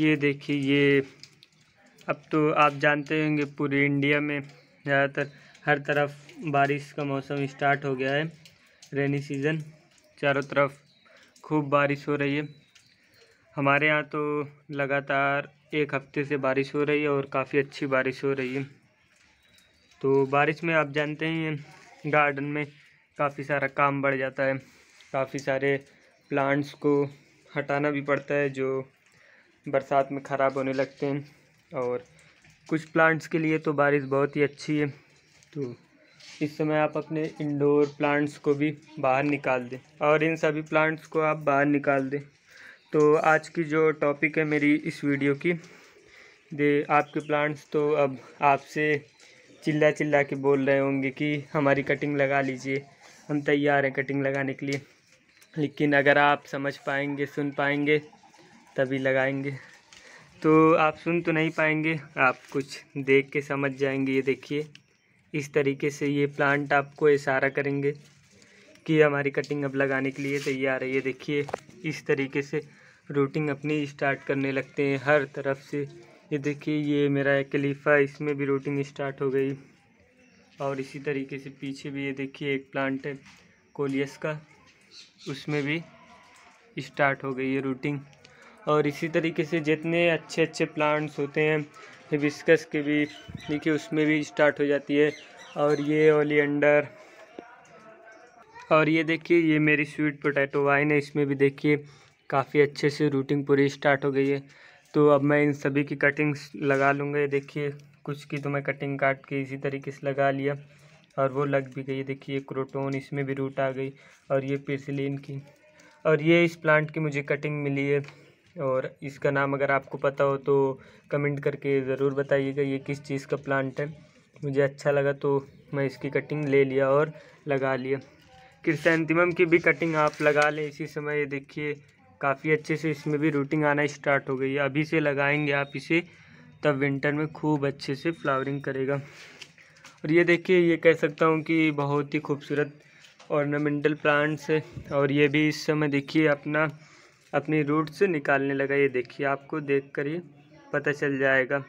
ये देखिए, ये अब तो आप जानते होंगे पूरे इंडिया में ज़्यादातर हर तरफ़ बारिश का मौसम स्टार्ट हो गया है। रेनी सीज़न, चारों तरफ़ खूब बारिश हो रही है। हमारे यहाँ तो लगातार एक हफ़्ते से बारिश हो रही है और काफ़ी अच्छी बारिश हो रही है। तो बारिश में आप जानते हैं, गार्डन में काफ़ी सारा काम बढ़ जाता है। काफ़ी सारे प्लांट्स को हटाना भी पड़ता है, जो बरसात में ख़राब होने लगते हैं और कुछ प्लांट्स के लिए तो बारिश बहुत ही अच्छी है। तो इस समय आप अपने इंडोर प्लांट्स को भी बाहर निकाल दें और इन सभी प्लांट्स को आप बाहर निकाल दें। तो आज की जो टॉपिक है मेरी इस वीडियो की, दे, आपके प्लांट्स तो अब आपसे चिल्ला चिल्ला के बोल रहे होंगे कि हमारी कटिंग लगा लीजिए, हम तैयार हैं कटिंग लगाने के लिए। लेकिन अगर आप समझ पाएँगे, सुन पाएँगे तभी लगाएँगे। तो आप सुन तो नहीं पाएँगे, आप कुछ देख के समझ जाएँगे। ये देखिए, इस तरीके से ये प्लांट आपको इशारा करेंगे कि हमारी कटिंग अब लगाने के लिए तैयार है। ये देखिए, इस तरीके से रूटिंग अपनी स्टार्ट करने लगते हैं हर तरफ़ से। ये देखिए, ये मेरा एक कलीफ़ा इसमें भी रूटिंग स्टार्ट हो गई। और इसी तरीके से पीछे भी ये देखिए, एक प्लांट है, कोलियस का, उसमें भी स्टार्ट हो गई है रूटिंग और इसी तरीके से जितने अच्छे अच्छे प्लांट्स होते हैं हिबिस्कस के भी, देखिए उसमें भी स्टार्ट हो जाती है। और ये ओलियंडर और ये देखिए, ये मेरी स्वीट पोटैटो वाइन है, इसमें भी देखिए काफ़ी अच्छे से रूटिंग पूरी स्टार्ट हो गई है। तो अब मैं इन सभी की कटिंग्स लगा लूँगा, ये देखिए, कुछ की तो मैं कटिंग काट के इसी तरीके से लगा लिया, और वो लग भी गई देखिए क्रोटोन इसमें भी रूट आ गई, और ये पिर्सिलिन की, और ये इस प्लांट की मुझे कटिंग मिली है। और इसका नाम अगर आपको पता हो तो कमेंट करके ज़रूर बताइएगा ये किस चीज़ का प्लांट है। मुझे अच्छा लगा तो मैं इसकी कटिंग ले लिया और लगा लिया। क्रिसेंटिमम की भी कटिंग आप लगा लें, इसी समय ये देखिए, काफ़ी अच्छे से इसमें भी रूटिंग आना स्टार्ट हो गई है। अभी से लगाएँगे आप इसे, तब विंटर में खूब अच्छे से फ्लावरिंग करेगा। और ये देखिए, ये कह सकता हूँ कि बहुत ही खूबसूरत ऑर्नामेंटल प्लांट्स है। और ये भी इस समय देखिए, अपना अपनी रूट से निकालने लगा। ये देखिए, आपको देख कर ही पता चल जाएगा।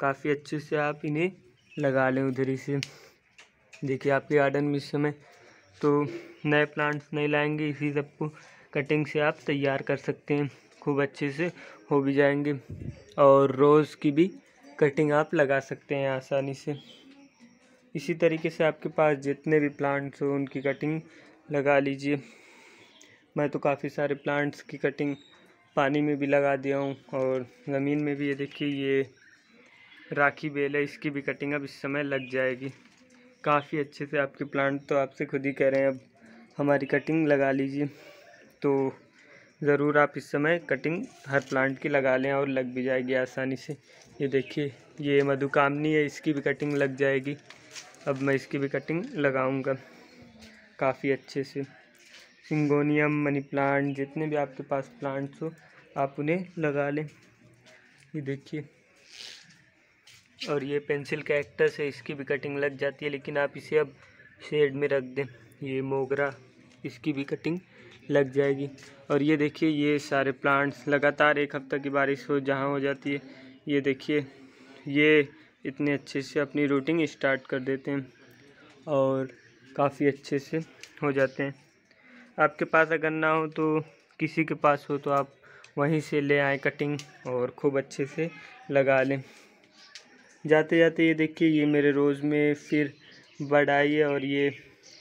काफ़ी अच्छे से आप इन्हें लगा लें उधर ही से। देखिए, आपके गार्डन में इस समय तो नए प्लांट्स नहीं लाएँगे। इसी सबको कटिंग से आप तैयार कर सकते हैं। खूब अच्छे से हो भी जाएँगे। और रोज़ की भी कटिंग आप लगा सकते हैं आसानी से। इसी तरीके से आपके पास जितने भी प्लांट्स हो, उनकी कटिंग लगा लीजिए। मैं तो काफ़ी सारे प्लांट्स की कटिंग पानी में भी लगा दिया हूँ और ज़मीन में भी ये देखिए, ये राखी बेल है, इसकी भी कटिंग अब इस समय लग जाएगी। काफ़ी अच्छे से आपके प्लांट तो आपसे खुद ही कह रहे हैं, अब हमारी कटिंग लगा लीजिए। तो ज़रूर आप इस समय कटिंग हर प्लांट की लगा लें और लग भी जाएगी आसानी से। ये देखिए, ये मधुकामनी है, इसकी भी कटिंग लग जाएगी। अब मैं इसकी भी कटिंग लगाऊँगा काफ़ी अच्छे से। सिंगोनियम, मनी प्लांट, जितने भी आपके पास प्लांट्स हो, आप उन्हें लगा लें। ये देखिए। और ये पेंसिल कैक्टस है, इसकी भी कटिंग लग जाती है, लेकिन आप इसे अब शेड में रख दें। ये मोगरा, इसकी भी कटिंग लग जाएगी। और ये देखिए, ये सारे प्लांट्स लगातार एक हफ़्ता की बारिश हो, जहाँ हो जाती है। ये देखिए, ये इतने अच्छे से अपनी रूटिंग स्टार्ट कर देते हैं और काफ़ी अच्छे से हो जाते हैं। आपके पास अगर ना हो तो किसी के पास हो तो आप वहीं से ले आए कटिंग और खूब अच्छे से लगा लें। जाते जाते ये देखिए, ये मेरे रोज़ में फिर बड़ आई है और ये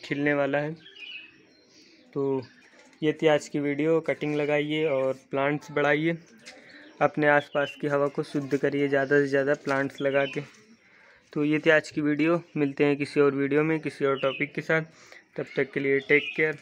खिलने वाला है। तो ये थी आज की वीडियो। कटिंग लगाइए और प्लांट्स बढ़ाइए। अपने आसपास की हवा को शुद्ध करिए, ज़्यादा से ज़्यादा प्लांट्स लगा के। तो ये थी आज की वीडियो। मिलते हैं किसी और वीडियो में, किसी और टॉपिक के साथ। तब तक के लिए टेक केयर